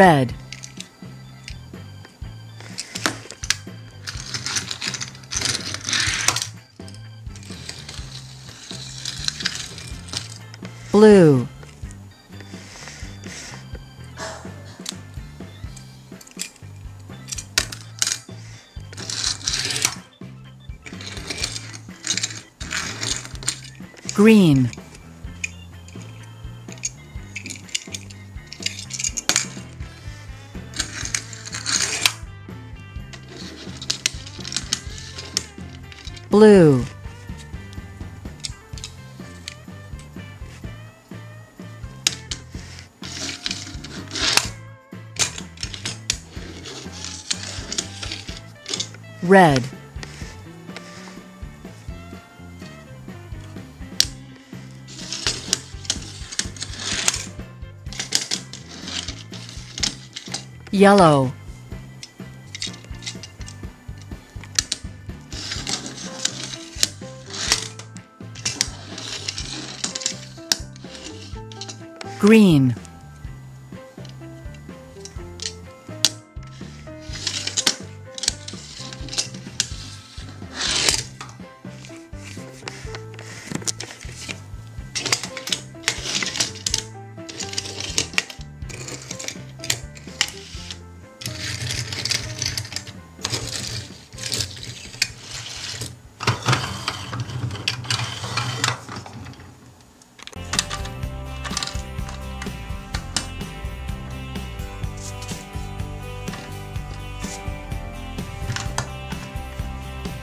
red, blue, green, blue, red, yellow, green,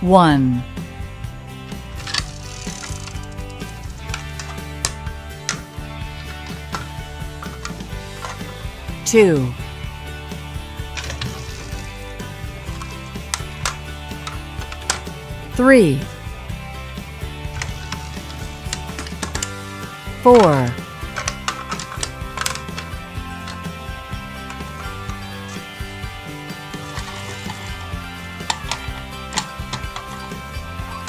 one, two, three, four,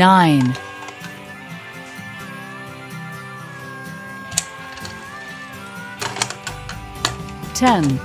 nine, ten,